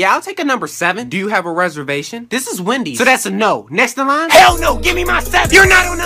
Yeah, I'll take a number seven. Do you have a reservation? This is Wendy's. So that's a no. Next in line? Hell no, give me my seven. You're not on.